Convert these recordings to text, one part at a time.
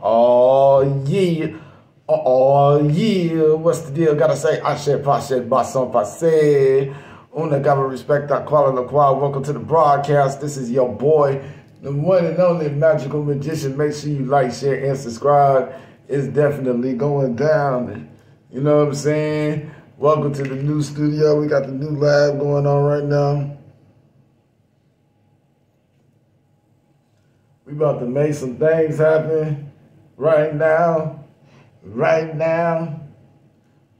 Oh yeah. Oh yeah. What's the deal? Gotta say I said passe basson passe. Una gotta respect that quality qual. Welcome to the broadcast. This is your boy, the one and only magical magician. Make sure you like, share, and subscribe. It's definitely going down. You know what I'm saying? Welcome to the new studio. We got the new lab going on right now. We about to make some things happen right now. Right now.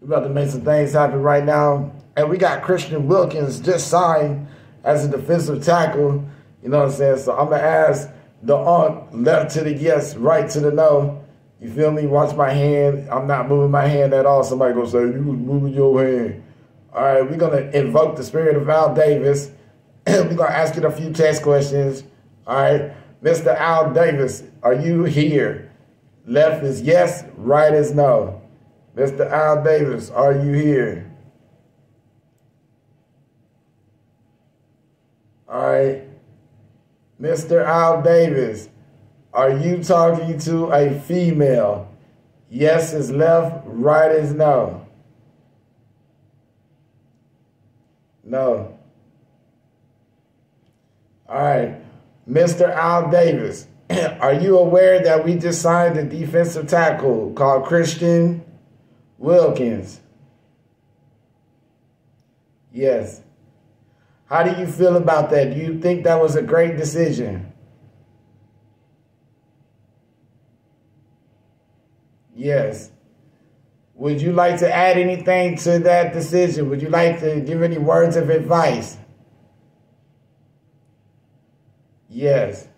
We're about to make some things happen right now. And we got Christian Wilkins just signed as a defensive tackle. You know what I'm saying? So I'm gonna ask the aunt left to the yes, right to the no. You feel me? Watch my hand. I'm not moving my hand at all. Somebody gonna say, you was moving your hand. All right, we're gonna invoke the spirit of Al Davis. we're gonna ask you a few test questions. All right. Mr. Al Davis, are you here? Left is yes, right is no. Mr. Al Davis, are you here? All right. Mr. Al Davis, are you talking to a female? Yes is left, right is no. No. All right. Mr. Al Davis, are you aware that we just signed a defensive tackle called Christian Wilkins? Yes. How do you feel about that? Do you think that was a great decision? Yes. Would you like to add anything to that decision? Would you like to give any words of advice? Yes.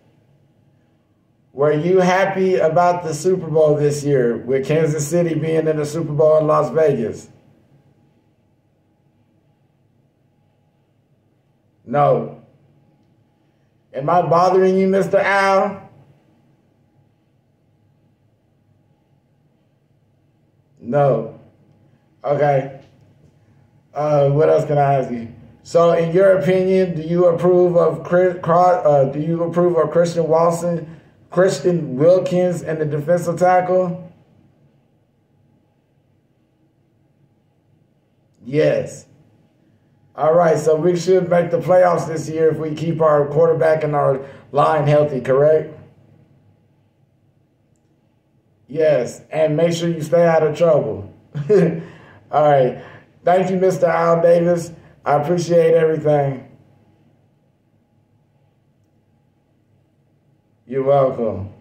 Were you happy about the Super Bowl this year with Kansas City being in the Super Bowl in Las Vegas? No. Am I bothering you, Mr. Al? No. Okay. Uh, what else can I ask you? So, in your opinion, do you approve of uh, do you approve of Christian Wilson, Christian Wilkins, and the defensive tackle? Yes. All right, so we should make the playoffs this year if we keep our quarterback and our line healthy, correct? Yes, and make sure you stay out of trouble. All right. Thank you, Mr. Al Davis. I appreciate everything. You're welcome.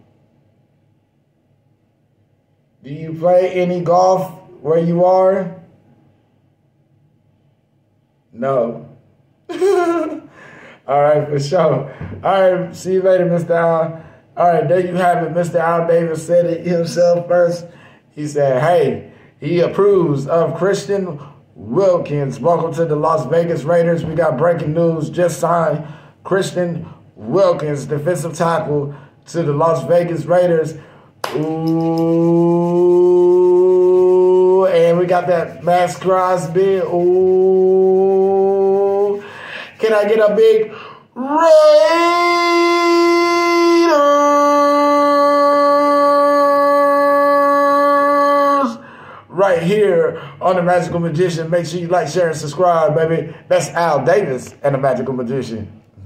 Do you play any golf where you are? No. All right, for sure. All right, see you later, Mr. Al. All right, there you have it. Mr. Al Davis said it himself first. He said, hey, he approves of Christian Wilkins. Welcome to the Las Vegas Raiders. We got breaking news. Just signed Christian Wilkins, defensive tackle, to the Las Vegas Raiders. Ooh, and we got that Maxx Crosby. Ooh, can I get a big Raiders? Right here on The Magical Magician. Make sure you like, share, and subscribe, baby. That's Al Davis and The Magical Magician.